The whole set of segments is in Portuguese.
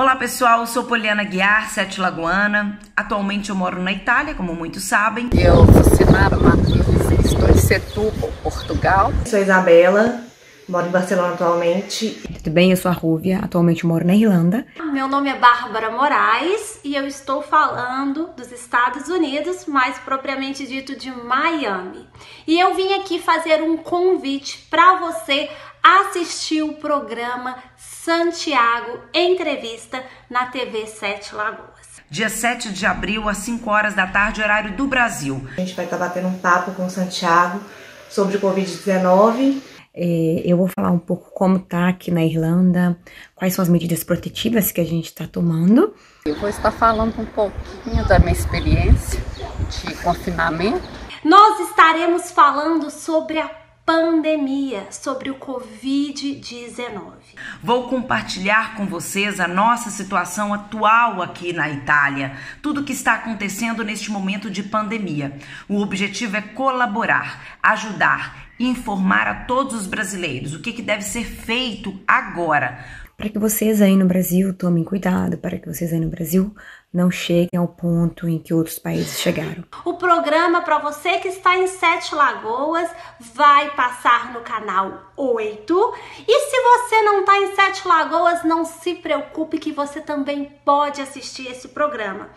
Olá pessoal, eu sou Poliana Guiar, Sete Lagoana. Atualmente eu moro na Itália, como muitos sabem. Eu sou Sinara Martins, estou em Setúbal, Portugal. Sou Isabela, moro em Barcelona atualmente. Tudo bem? Eu sou a Rúvia, atualmente moro na Irlanda. Meu nome é Bárbara Moraes e eu estou falando dos Estados Unidos, mais propriamente dito de Miami. E eu vim aqui fazer um convite para você assistir o programa Santiago Entrevista na TV Sete Lagoas. Dia 7 de abril, às 5 horas da tarde, horário do Brasil. A gente vai estar batendo um papo com o Santiago sobre o Covid-19. É, eu vou falar um pouco como tá aqui na Irlanda, quais são as medidas protetivas que a gente está tomando. Eu vou estar falando um pouquinho da minha experiência de confinamento. Nós estaremos falando sobre a pandemia, sobre o Covid-19. Vou compartilhar com vocês a nossa situação atual aqui na Itália, tudo o que está acontecendo neste momento de pandemia. O objetivo é colaborar, ajudar, informar a todos os brasileiros o que, que deve ser feito agora para que vocês aí no Brasil tomem cuidado, para que vocês aí no Brasil não cheguem ao ponto em que outros países chegaram. O programa para você que está em Sete Lagoas vai passar no canal 8. E se você não está em Sete Lagoas, não se preocupe que você também pode assistir esse programa.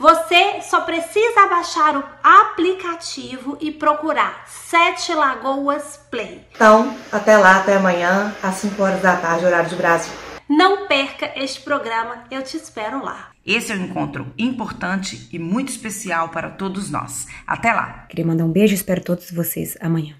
Você só precisa baixar o aplicativo e procurar Sete Lagoas Play. Então, até lá, até amanhã, às 5 horas da tarde, horário de Brasil. Não perca este programa, eu te espero lá. Esse é um encontro importante e muito especial para todos nós. Até lá! Queria mandar um beijo, espero todos vocês amanhã.